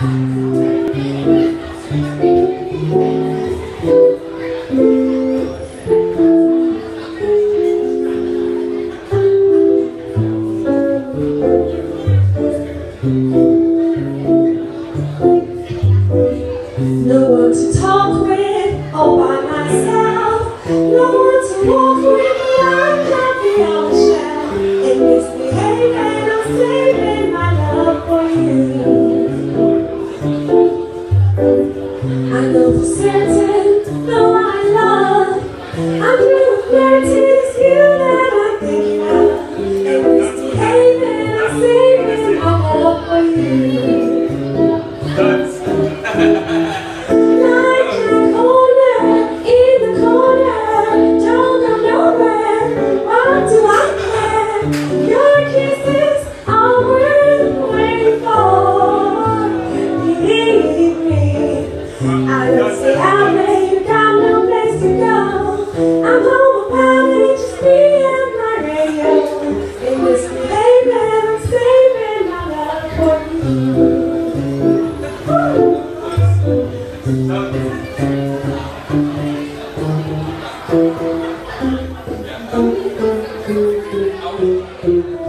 No one to talk with all by I know to Santa. I will say I made you got no place to go. I'm home with just me and my radio. I'm saving my love